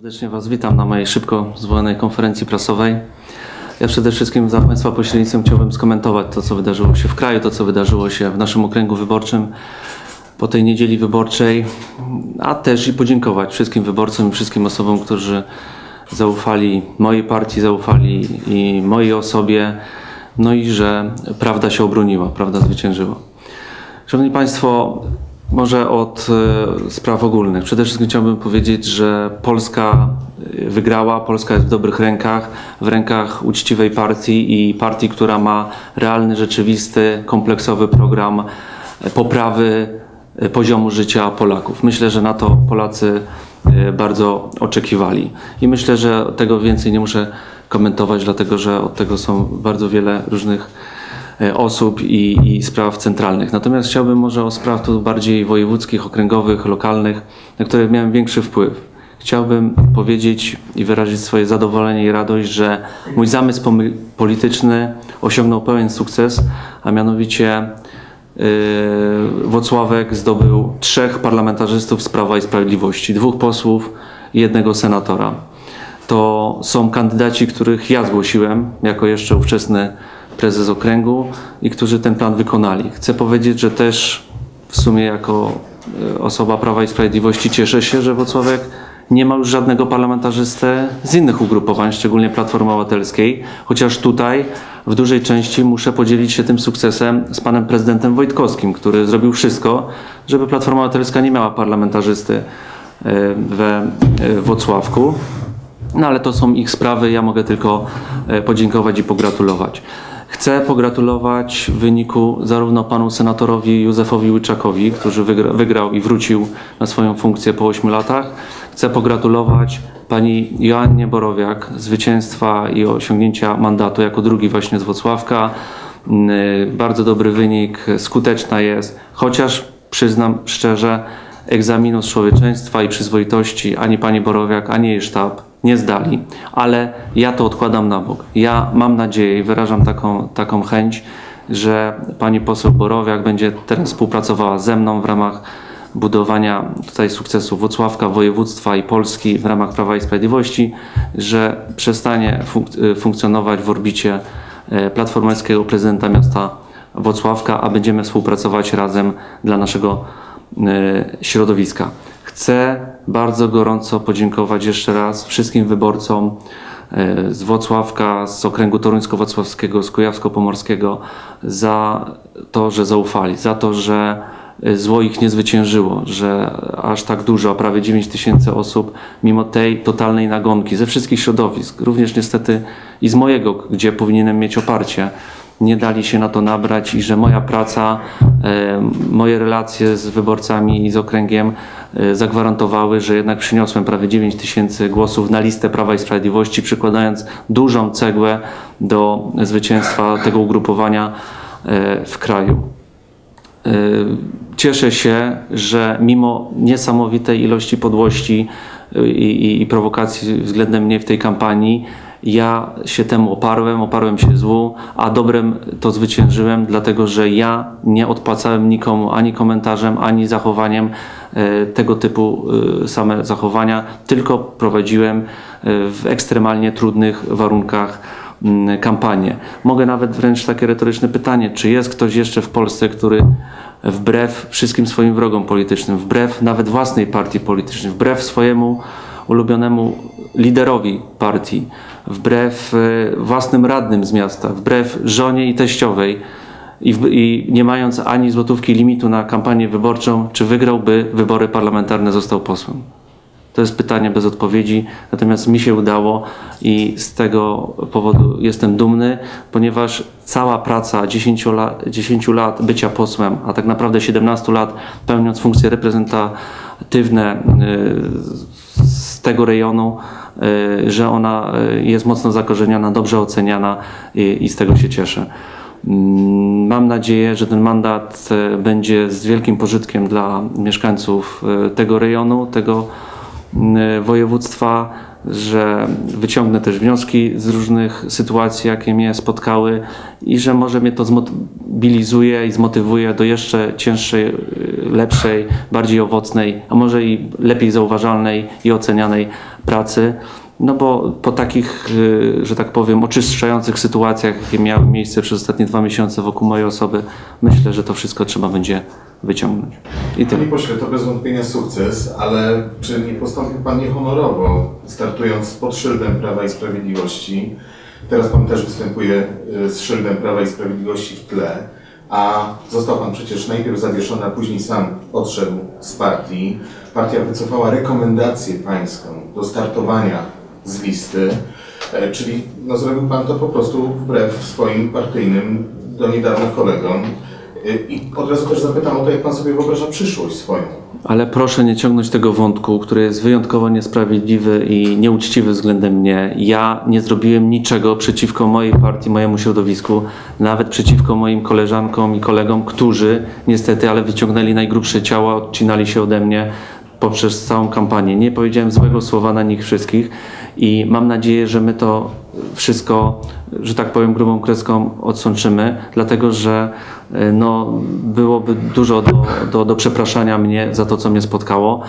Serdecznie Was witam na mojej szybko zwołanej konferencji prasowej. Ja przede wszystkim za Państwa pośrednictwem chciałbym skomentować to, co wydarzyło się w kraju, to, co wydarzyło się w naszym okręgu wyborczym po tej niedzieli wyborczej, a też i podziękować wszystkim wyborcom i wszystkim osobom, którzy zaufali mojej partii, zaufali i mojej osobie, no i że prawda się obroniła, prawda zwyciężyła. Szanowni Państwo, może od e, spraw ogólnych. Przede wszystkim chciałbym powiedzieć, że Polska e, wygrała, Polska jest w dobrych rękach, w rękach uczciwej partii i partii, która ma realny, rzeczywisty, kompleksowy program e, poprawy poziomu życia Polaków. Myślę, że na to Polacy bardzo oczekiwali. I myślę, że tego więcej nie muszę komentować, dlatego że od tego są bardzo wiele różnych osób i, i spraw centralnych. Natomiast chciałbym może o spraw tu bardziej wojewódzkich, okręgowych, lokalnych, na które miałem większy wpływ. Chciałbym powiedzieć i wyrazić swoje zadowolenie i radość, że mój zamysł polityczny osiągnął pełen sukces, a mianowicie yy, Wocławek zdobył trzech parlamentarzystów z Prawa i Sprawiedliwości, dwóch posłów i jednego senatora. To są kandydaci, których ja zgłosiłem jako jeszcze ówczesny prezes okręgu i którzy ten plan wykonali. Chcę powiedzieć, że też w sumie jako e, osoba Prawa i Sprawiedliwości cieszę się, że Wocławek nie ma już żadnego parlamentarzystę z innych ugrupowań, szczególnie Platformy Obywatelskiej, chociaż tutaj w dużej części muszę podzielić się tym sukcesem z panem prezydentem Wojtkowskim, który zrobił wszystko, żeby Platforma Obywatelska nie miała parlamentarzysty e, we e, Wocławku. No ale to są ich sprawy, ja mogę tylko podziękować i pogratulować. Chcę pogratulować wyniku zarówno panu senatorowi Józefowi Łyczakowi, który wygra, wygrał i wrócił na swoją funkcję po 8 latach. Chcę pogratulować pani Joannie Borowiak zwycięstwa i osiągnięcia mandatu jako drugi właśnie z Wocławka. Mm, Bardzo dobry wynik, skuteczna jest, chociaż przyznam szczerze, egzaminu z człowieczeństwa i przyzwoitości ani pani Borowiak, ani jej sztab nie zdali, ale ja to odkładam na bok. Ja mam nadzieję i wyrażam taką, taką chęć, że pani poseł Borowiak będzie teraz współpracowała ze mną w ramach budowania tutaj sukcesu Włocławka, województwa i Polski w ramach Prawa i Sprawiedliwości, że przestanie funk- y, funkcjonować w orbicie e, platformerskiego prezydenta miasta Włocławka, a będziemy współpracować razem dla naszego e, środowiska. Chcę bardzo gorąco podziękować jeszcze raz wszystkim wyborcom e, z Włocławka, z okręgu toruńsko-włocławskiego, z Kujawsko-Pomorskiego za to, że zaufali, za to, że e, zło ich nie zwyciężyło, że aż tak dużo, prawie 9 tysięcy osób, mimo tej totalnej nagonki ze wszystkich środowisk, również niestety i z mojego, gdzie powinienem mieć oparcie, nie dali się na to nabrać i że moja praca, e, moje relacje z wyborcami i z okręgiem e, zagwarantowały, że jednak przyniosłem prawie 9 tysięcy głosów na listę Prawa i Sprawiedliwości, przykładając dużą cegłę do zwycięstwa tego ugrupowania e, w kraju. Cieszę się, że mimo niesamowitej ilości podłości i, i, i prowokacji względem mnie w tej kampanii, ja się temu oparłem, oparłem się złu, a dobrem to zwyciężyłem, dlatego że ja nie odpłacałem nikomu ani komentarzem, ani zachowaniem e, tego typu e, same zachowania, tylko prowadziłem e, w ekstremalnie trudnych warunkach kampanię. Mogę nawet wręcz takie retoryczne pytanie, czy jest ktoś jeszcze w Polsce, który wbrew wszystkim swoim wrogom politycznym, wbrew nawet własnej partii politycznej, wbrew swojemu ulubionemu liderowi partii, wbrew e, własnym radnym z miasta, wbrew żonie i teściowej i, w, i nie mając ani złotówki limitu na kampanię wyborczą, czy wygrałby wybory parlamentarne, został posłem? To jest pytanie bez odpowiedzi, natomiast mi się udało i z tego powodu jestem dumny, ponieważ cała praca 10 lat, 10 lat bycia posłem, a tak naprawdę 17 lat pełniąc funkcje reprezentatywne y, z tego rejonu, że ona y, jest mocno zakorzeniona, dobrze oceniana i, i z tego się cieszę. Mm, Mam nadzieję, że ten mandat e, będzie z wielkim pożytkiem dla mieszkańców tego rejonu, tego województwa, że wyciągnę też wnioski z różnych sytuacji, jakie mnie spotkały i że może mnie to zmobilizuje i zmotywuje do jeszcze cięższej, lepszej, bardziej owocnej, a może i lepiej zauważalnej i ocenianej pracy. No bo po takich, y, że tak powiem, oczyszczających sytuacjach, jakie miały miejsce przez ostatnie dwa miesiące wokół mojej osoby, myślę, że to wszystko trzeba będzie wyciągnąć. I tyle. Panie pośle, to bez wątpienia sukces, ale czy nie postąpił Pan niehonorowo, startując pod szyldem Prawa i Sprawiedliwości? Teraz Pan też występuje y, z szyldem Prawa i Sprawiedliwości w tle, a został Pan przecież najpierw zawieszony, a później sam odszedł z partii. Partia wycofała rekomendację Pańską do startowania z listy, e, czyli no, zrobił Pan to po prostu wbrew swoim partyjnym do niedawnych kolegom. E, I od razu też zapytam o to, jak Pan sobie wyobraża przyszłość swoją. Ale proszę nie ciągnąć tego wątku, który jest wyjątkowo niesprawiedliwy i nieuczciwy względem mnie. Ja nie zrobiłem niczego przeciwko mojej partii, mojemu środowisku, nawet przeciwko moim koleżankom i kolegom, którzy niestety, ale wyciągnęli najgrubsze ciała, odcinali się ode mnie poprzez całą kampanię. Nie powiedziałem złego słowa na nich wszystkich i mam nadzieję, że my to wszystko, że tak powiem, grubą kreską odsączymy, dlatego że e, no, byłoby dużo do, do, do przepraszania mnie za to, co mnie spotkało,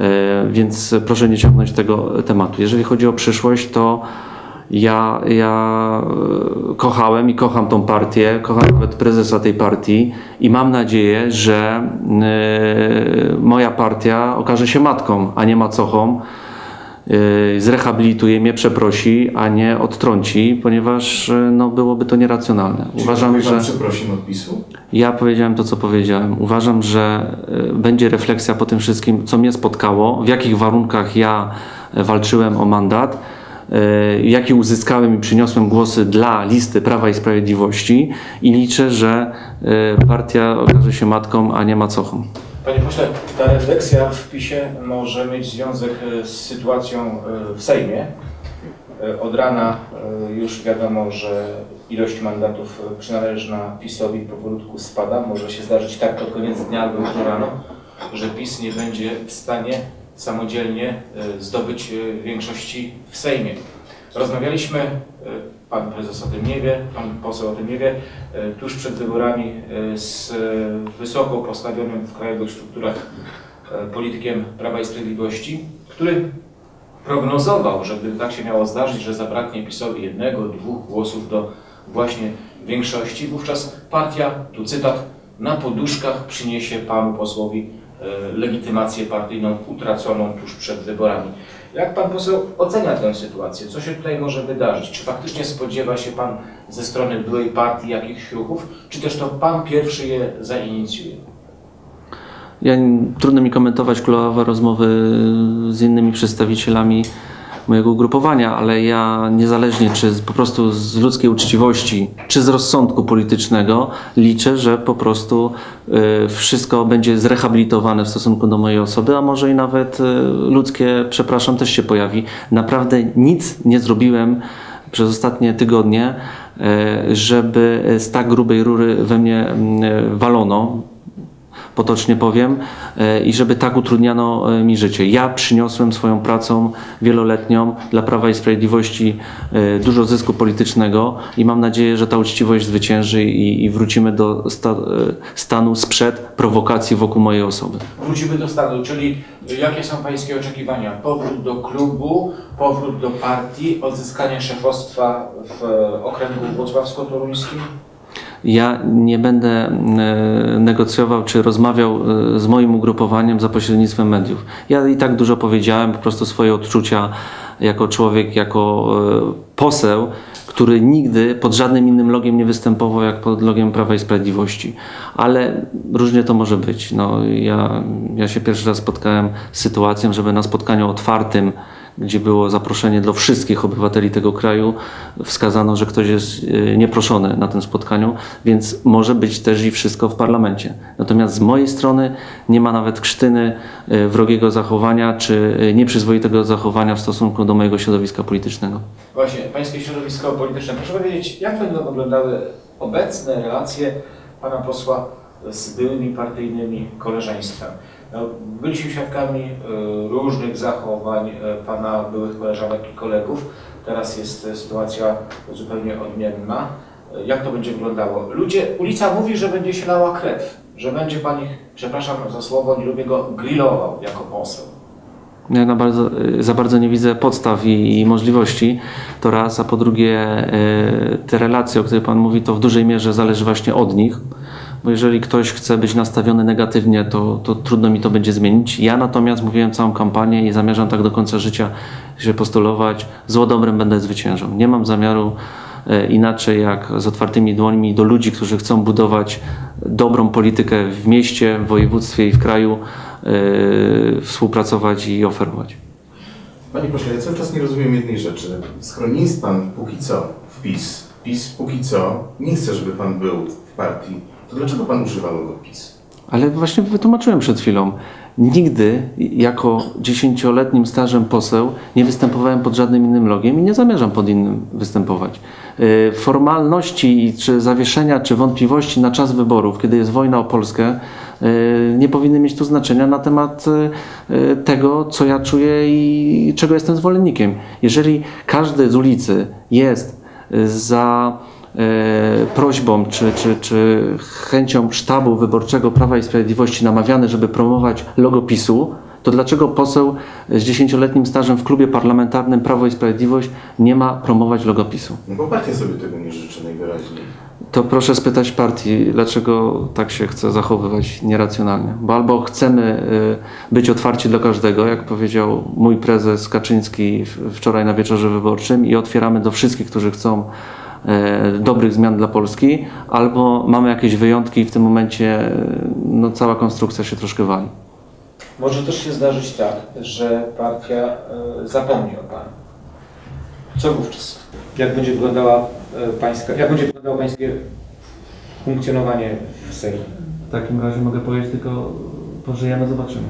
e, więc proszę nie ciągnąć tego tematu. Jeżeli chodzi o przyszłość, to ja, ja e, kochałem i kocham tą partię, kocham nawet prezesa tej partii i mam nadzieję, że moja partia okaże się matką, a nie macochą zrehabilituje mnie, przeprosi, a nie odtrąci, ponieważ y, no, byłoby to nieracjonalne. Czy Uważam, że przeprosin odpisu? Ja powiedziałem to, co powiedziałem. Uważam, że y, będzie refleksja po tym wszystkim, co mnie spotkało, w jakich warunkach ja walczyłem o mandat, jakie uzyskałem i przyniosłem głosy dla listy Prawa i Sprawiedliwości i liczę, że partia okaże się matką, a nie macochą. Panie pośle, ta refleksja w PiSie może mieć związek e, z sytuacją e, w Sejmie. E, od rana już wiadomo, że ilość mandatów przynależna PiSowi powolutku spada. Może się zdarzyć tak pod koniec dnia albo jutro rano, że PiS nie będzie w stanie samodzielnie zdobyć większości w Sejmie. Rozmawialiśmy pan prezes o tym nie wie, pan poseł o tym nie wie, e, tuż przed wyborami e, z wysoko postawionym w krajowych strukturach e, politykiem Prawa i Sprawiedliwości, który prognozował, żeby tak się miało zdarzyć, że zabraknie PiSowi jednego, dwóch głosów do właśnie większości. Wówczas partia, tu cytat, na poduszkach przyniesie panu posłowi legitymację partyjną utraconą tuż przed wyborami. Jak pan poseł ocenia tę sytuację? Co się tutaj może wydarzyć? Czy faktycznie spodziewa się pan ze strony byłej partii jakichś ruchów, czy też to pan pierwszy je zainicjuje? Ja, trudno mi komentować kuluarowe rozmowy z innymi przedstawicielami mojego ugrupowania, ale ja niezależnie czy po prostu z ludzkiej uczciwości, czy z rozsądku politycznego liczę, że po prostu y, wszystko będzie zrehabilitowane w stosunku do mojej osoby, a może i nawet y, ludzkie, przepraszam, też się pojawi. Naprawdę nic nie zrobiłem przez ostatnie tygodnie, y, żeby z tak grubej rury we mnie walono potocznie powiem, e, i żeby tak utrudniano e, mi życie. Ja przyniosłem swoją pracą wieloletnią dla Prawa i Sprawiedliwości e, dużo zysku politycznego i mam nadzieję, że ta uczciwość zwycięży i, i wrócimy do sta, stanu sprzed prowokacji wokół mojej osoby. Wrócimy do stanu, czyli jakie są Pańskie oczekiwania? Powrót do klubu, powrót do partii, odzyskanie szefostwa w okręgu włocławsko-toruńskim? Ja nie będę e, negocjował czy rozmawiał e, z moim ugrupowaniem za pośrednictwem mediów. Ja i tak dużo powiedziałem, po prostu swoje odczucia jako człowiek, jako e, poseł, który nigdy pod żadnym innym logiem nie występował jak pod logiem Prawa i Sprawiedliwości. Ale różnie to może być. No, ja, ja się pierwszy raz spotkałem z sytuacją, żeby na spotkaniu otwartym gdzie było zaproszenie dla wszystkich obywateli tego kraju, wskazano, że ktoś jest e, nieproszony na tym spotkaniu, więc może być też i wszystko w parlamencie. Natomiast z mojej strony nie ma nawet krztyny e, wrogiego zachowania czy e, nieprzyzwoitego zachowania w stosunku do mojego środowiska politycznego. Właśnie, pańskie środowisko polityczne. Proszę powiedzieć, jak będą wyglądały obecne relacje pana posła z byłymi partyjnymi koleżeństwem? No, byliśmy świadkami e, różnych zachowań e, Pana byłych koleżanek i kolegów. Teraz jest e, sytuacja zupełnie odmienna. Jak to będzie wyglądało? Ludzie, ulica mówi, że będzie się lała krew, że będzie Pan ich, przepraszam za słowo, nie lubię go, grillował jako poseł. Ja na bardzo, za bardzo nie widzę podstaw i, i możliwości, to raz, a po drugie te relacje, o których Pan mówi, to w dużej mierze zależy właśnie od nich, bo jeżeli ktoś chce być nastawiony negatywnie, to, to trudno mi to będzie zmienić. Ja natomiast mówiłem całą kampanię i zamierzam tak do końca życia się postulować, zło dobrem będę zwyciężał. Nie mam zamiaru e, inaczej jak z otwartymi dłońmi do ludzi, którzy chcą budować dobrą politykę w mieście, w województwie i w kraju, e, współpracować i oferować. Panie pośle, ja cały czas nie rozumiem jednej rzeczy. Skoro nie jest pan póki co w PiS, PiS póki co nie chce, żeby pan był w partii, to dlaczego pan używa logo PiS? Ale właśnie wytłumaczyłem przed chwilą. Nigdy jako dziesięcioletnim stażem poseł nie występowałem pod żadnym innym logiem i nie zamierzam pod innym występować. Yy, Formalności, czy zawieszenia, czy wątpliwości na czas wyborów, kiedy jest wojna o Polskę, yy, nie powinny mieć tu znaczenia na temat yy, tego, co ja czuję i czego jestem zwolennikiem. Jeżeli każdy z ulicy jest za prośbą czy, czy, czy chęcią sztabu wyborczego Prawa i Sprawiedliwości namawiany, żeby promować logo PiSu, to dlaczego poseł z dziesięcioletnim stażem w klubie parlamentarnym Prawo i Sprawiedliwość nie ma promować logo PiSu? No bo partia sobie tego nie życzy najwyraźniej. To proszę spytać partii, dlaczego tak się chce zachowywać nieracjonalnie. Bo albo chcemy y, być otwarci dla każdego, jak powiedział mój prezes Kaczyński wczoraj na wieczorze wyborczym i otwieramy do wszystkich, którzy chcą e, dobrych zmian dla Polski, albo mamy jakieś wyjątki i w tym momencie e, no, cała konstrukcja się troszkę wali. Może też się zdarzyć tak, że partia e, zapomni o Panu. Co wówczas? Jak będzie wyglądała e, pańska, jak będzie wyglądało pańskie funkcjonowanie w Sejmie? W takim razie mogę powiedzieć tylko, pożyjemy, zobaczymy.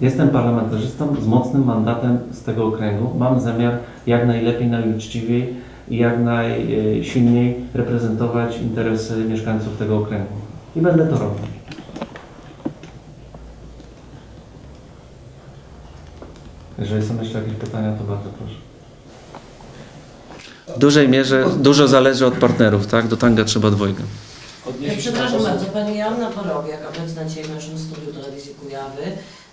Jestem parlamentarzystą z mocnym mandatem z tego okręgu. Mam zamiar jak najlepiej, najuczciwiej i jak najsilniej reprezentować interesy mieszkańców tego okręgu. I będę to robił. Jeżeli są jeszcze jakieś pytania, to bardzo proszę. W dużej mierze dużo zależy od partnerów, tak? Do tanga trzeba dwojga. Ja przepraszam bardzo, pani Joanna Borowiak, obecna dzisiaj w naszym studiu telewizji Kujawy,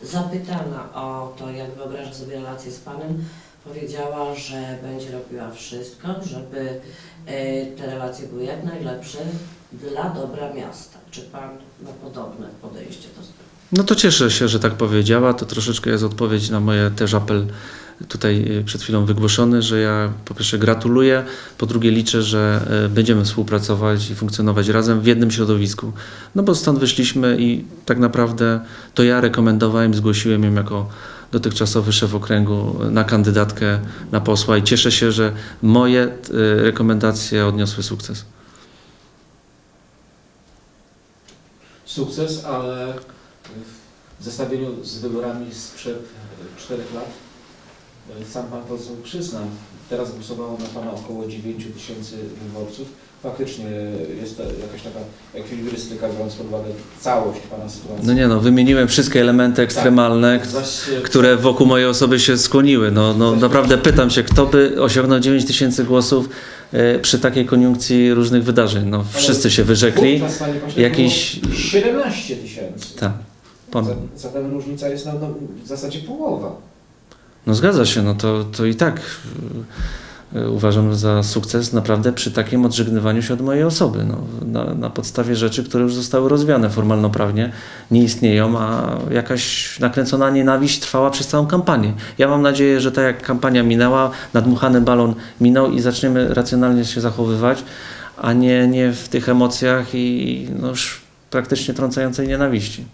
zapytana o to, jak wyobraża sobie relacje z panem, powiedziała, że będzie robiła wszystko, żeby e, te relacje były jak najlepsze dla dobra miasta. Czy pan ma podobne podejście do sprawy? No to cieszę się, że tak powiedziała. To troszeczkę jest odpowiedź na moje też apel tutaj y, przed chwilą wygłoszony, że ja po pierwsze gratuluję, po drugie liczę, że y, będziemy współpracować i funkcjonować razem w jednym środowisku. No bo stąd wyszliśmy i tak naprawdę to ja rekomendowałem, zgłosiłem ją jako dotychczasowy szef okręgu na kandydatkę na posła i cieszę się, że moje y, rekomendacje odniosły sukces. sukces, ale w zestawieniu z wyborami sprzed czterech lat, sam Pan poseł przyznał, teraz głosowało na Pana około 9 tysięcy wyborców. Faktycznie jest to jakaś taka ekwilibrystyka, biorąc pod uwagę całość Pana sytuacji. No nie no, wymieniłem wszystkie elementy ekstremalne, Zaś, e, które wokół mojej osoby się skłoniły. No, no naprawdę pytam się, kto by osiągnął 9 tysięcy głosów e, przy takiej koniunkcji różnych wydarzeń. No, wszyscy się wyrzekli. Jakiś- było 17 tysięcy. Tak. Zatem różnica jest no, no, w zasadzie połowa. No zgadza się, no to, to i tak e, e, uważam za sukces naprawdę przy takim odżegnywaniu się od mojej osoby. No, na, na podstawie rzeczy, które już zostały rozwiane formalno-prawnie, nie istnieją, a jakaś nakręcona nienawiść trwała przez całą kampanię. Ja mam nadzieję, że tak jak kampania minęła, nadmuchany balon minął i zaczniemy racjonalnie się zachowywać, a nie, nie w tych emocjach i no już praktycznie trącającej nienawiści.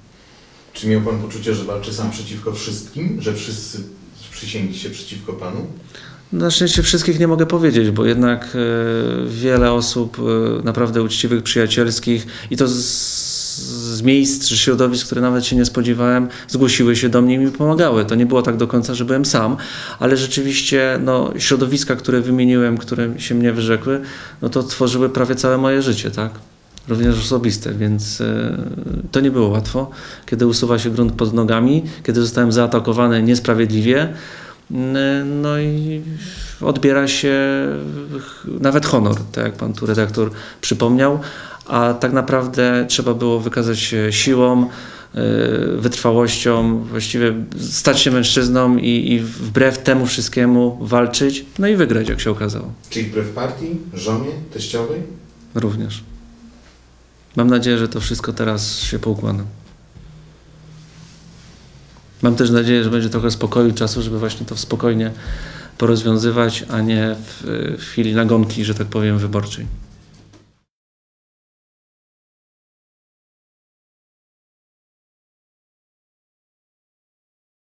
Czy miał pan poczucie, że walczy sam przeciwko wszystkim, że wszyscy przysięgli się przeciwko panu? Na szczęście wszystkich nie mogę powiedzieć, bo jednak e, wiele osób e, naprawdę uczciwych, przyjacielskich i to z, z miejsc czy środowisk, które nawet się nie spodziewałem, zgłosiły się do mnie i mi pomagały. To nie było tak do końca, że byłem sam, ale rzeczywiście no, środowiska, które wymieniłem, które się mnie wyrzekły, no to tworzyły prawie całe moje życie, tak? Również osobiste, więc e, to nie było łatwo. Kiedy usuwa się grunt pod nogami, kiedy zostałem zaatakowany niesprawiedliwie, No i odbiera się nawet honor, tak jak pan tu redaktor przypomniał, a tak naprawdę trzeba było wykazać się siłą, y, wytrwałością, właściwie stać się mężczyzną i, i wbrew temu wszystkiemu walczyć, no i wygrać, jak się okazało. Czyli wbrew partii, żonie, teściowej? Również. Mam nadzieję, że to wszystko teraz się poukłada. Mam też nadzieję, że będzie trochę spokoju czasu, żeby właśnie to spokojnie porozwiązywać, a nie w, w chwili nagonki, że tak powiem, wyborczej.